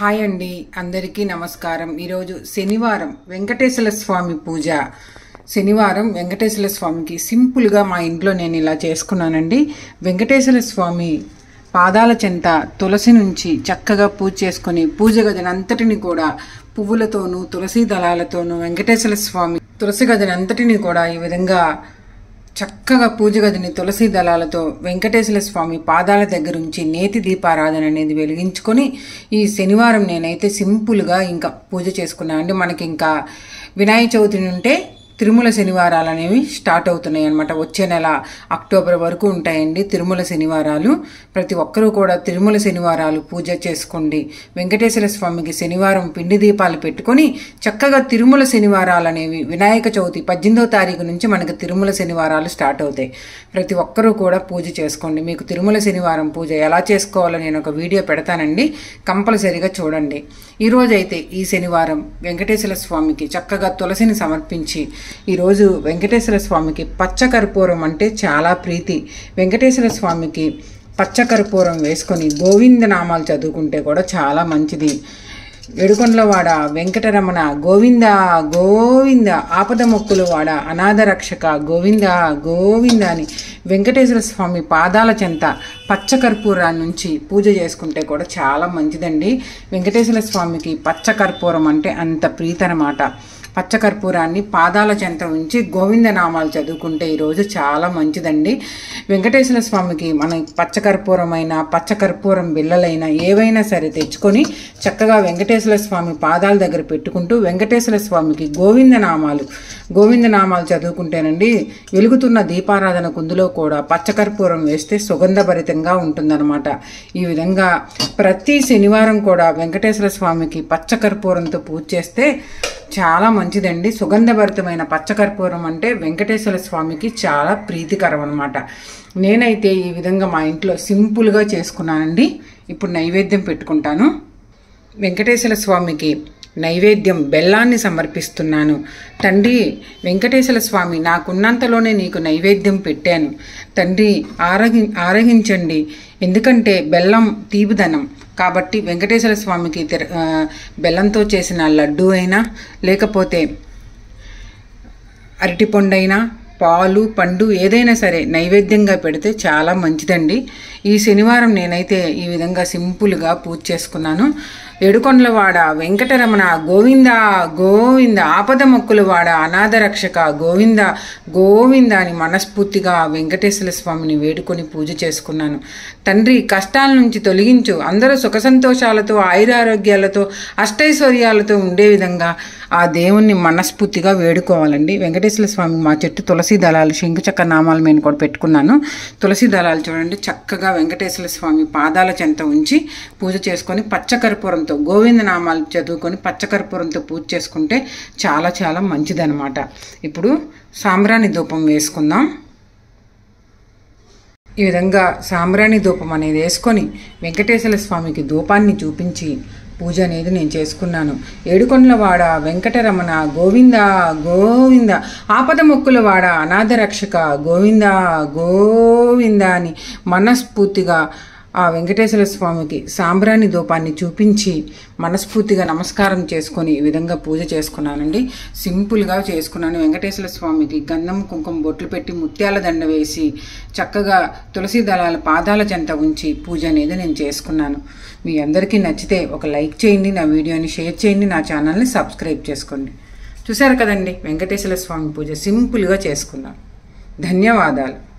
Hi అండి అందరికీ నమస్కారం. ఈరోజు శనివారం వెంకటేశ్వర స్వామి పూజ. శనివారం వెంకటేశ్వర స్వామికి సింపుల్గా మా ఇంట్లో నేను ఇలా చేసుకున్నానండి. వెంకటేశ్వర స్వామి పాదాల చెంత తులసి నుంచి చక్కగా పూజ చేసుకొని పూజ గదినంతటిని కూడా పువ్వులతోనూ తులసి దళాలతోనూ వెంకటేశ్వర స్వామి తులసి గదినంతటిని కూడా ఈ విధంగా చక్కగా పూజ గదిని తులసి దళాలతో వెంకటేశ్వర స్వామి పాదాల దగ్గర నుంచి నేతి దీపారాధన అనేది వెలిగించుకొని ఈ శనివారం నేనైతే సింపుల్గా ఇంకా పూజ చేసుకున్నాను అంటే మనకి ఇంకా వినాయక చవితి ఉంటే తిరుమల శనివారాలు అనేవి స్టార్ట్ అవుతున్నాయి అనమాట వచ్చే నెల అక్టోబర్ వరకు ఉంటాయండి తిరుమల శనివారాలు. ప్రతి ఒక్కరూ కూడా తిరుమల శనివారాలు పూజ చేసుకోండి. వెంకటేశ్వర స్వామికి శనివారం పిండి దీపాలు పెట్టుకొని చక్కగా తిరుమల శనివారాలు అనేవి వినాయక చవితి పద్దెనిమిదవ తారీఖు నుంచి మనకి తిరుమల శనివారాలు స్టార్ట్ అవుతాయి. ప్రతి ఒక్కరూ కూడా పూజ చేసుకోండి. మీకు తిరుమల శనివారం పూజ ఎలా చేసుకోవాలో నేను ఒక వీడియో పెడతానండి. కంపల్సరీగా చూడండి. ఈరోజైతే ఈ శనివారం వెంకటేశ్వర స్వామికి చక్కగా తులసిని సమర్పించి ఈరోజు వెంకటేశ్వర స్వామికి పచ్చకర్పూరం అంటే చాలా ప్రీతి. వెంకటేశ్వర స్వామికి పచ్చకర్పూరం వేసుకొని గోవింద నామాలు చదువుకుంటే కూడా చాలా మంచిది. ఏడుకొండలవాడ వెంకటరమణ గోవింద గోవింద ఆపద మొక్కులు వాడ అనాథ రక్షక గోవింద గోవింద అని వెంకటేశ్వర స్వామి పాదాల చెంత పచ్చకర్పూరాన్ని నుంచి పూజ చేసుకుంటే కూడా చాలా మంచిదండి. వెంకటేశ్వర స్వామికి పచ్చకర్పూరం అంటే అంత ప్రీతనమాట. పచ్చకర్పూరాన్ని పాదాల చెంత ఉంచి గోవిందనామాలు చదువుకుంటే ఈరోజు చాలా మంచిదండి. వెంకటేశ్వర స్వామికి మన పచ్చకర్పూరమైన పచ్చకర్పూరం బిళ్ళలైనా ఏవైనా సరే తెచ్చుకొని చక్కగా వెంకటేశ్వర స్వామి పాదాల దగ్గర పెట్టుకుంటూ వెంకటేశ్వర స్వామికి గోవిందనామాలు గోవిందనామాలు చదువుకుంటేనండి వెలుగుతున్న దీపారాధన కుందులో కూడా పచ్చకర్పూరం వేస్తే సుగంధభరితంగా ఉంటుందన్నమాట. ఈ విధంగా ప్రతి శనివారం కూడా వెంకటేశ్వర స్వామికి పచ్చకర్పూరంతో పూజ చేస్తే చాలా మంచిదండి. సుగంధభరితమైన పచ్చకర్పూరం అంటే వెంకటేశ్వర స్వామికి చాలా ప్రీతికరం అనమాట నేనైతే ఈ విధంగా మా ఇంట్లో సింపుల్గా చేసుకున్నానండి. ఇప్పుడు నైవేద్యం పెట్టుకుంటాను. వెంకటేశ్వర స్వామికి నైవేద్యం బెల్లాన్ని సమర్పిస్తున్నాను. తండ్రి వెంకటేశ్వర స్వామి నాకున్నంతలోనే నీకు నైవేద్యం పెట్టాను. తండ్రి ఆరగి ఆరగించండి. ఎందుకంటే బెల్లం తీపిదనం. కాబట్టి వెంకటేశ్వర స్వామికి బెల్లంతో చేసిన లడ్డు అయినా లేకపోతే అరటిపండు అయినా పాలు పండు ఏదైనా సరే నైవేద్యంగా పెడితే చాలా మంచిదండి. ఈ శనివారం నేనైతే ఈ విధంగా సింపుల్గా పూజ చేసుకున్నాను. ఏడుకొండలవాడ వెంకటరమణ గోవింద గోవింద ఆపద మొక్కుల వాడ అనాథ రక్షక గోవింద గోవింద అని మనస్ఫూర్తిగా వెంకటేశ్వర స్వామిని వేడుకొని పూజ చేసుకున్నాను. తండ్రి కష్టాల నుంచి తొలగించు. అందరూ సుఖ సంతోషాలతో ఆయురారోగ్యాలతో అష్టైశ్వర్యాలతో ఉండే విధంగా ఆ దేవుణ్ణి మనస్ఫూర్తిగా వేడుకోవాలండి. వెంకటేశ్వర స్వామి మా చెట్టు తులసి దళాలు శంకుచక్ర నామాలు నేను కూడా పెట్టుకున్నాను. తులసి దళాలు చూడండి చక్కగా వెంకటేశ్వర స్వామి పాదాల చెంత ఉంచి పూజ చేసుకొని పచ్చకర్పూరంతో గోవింద నామాలు చదువుకొని పచ్చకర్పూరంతో పూజ చేసుకుంటే చాలా చాలా మంచిదనమాట ఇప్పుడు సాంబ్రాణి ధూపం వేసుకుందాం. ఈ విధంగా సాంబ్రాణి ధూపం అనేది వేసుకొని వెంకటేశ్వర స్వామికి ధూపాన్ని చూపించి పూజ అనేది నేను చేసుకున్నాను. ఏడుకొండలవాడ వెంకటరమణ గోవింద గోవింద ఆపద మొక్కుల వాడ అనాథ రక్షక గోవింద గోవింద అని మనస్ఫూర్తిగా ఆ వెంకటేశ్వర స్వామికి సాంబ్రాణి ధూపాన్ని చూపించి మనస్ఫూర్తిగా నమస్కారం చేసుకొని ఈ విధంగా పూజ చేసుకున్నానండి. సింపుల్గా చేసుకున్నాను. వెంకటేశ్వర స్వామికి గంధం కుంకుమ బొట్లు పెట్టి ముత్యాల దండ వేసి చక్కగా తులసి దళాల పాదాల చెంత ఉంచి పూజ అనేది నేను చేసుకున్నాను. మీ అందరికీ నచ్చితే ఒక లైక్ చేయండి నా వీడియోని షేర్ చేయండి నా ఛానల్ని సబ్స్క్రైబ్ చేసుకోండి. చూశారు కదండి? వెంకటేశ్వర స్వామి పూజ సింపుల్గా చేసుకున్నాను. ధన్యవాదాలు.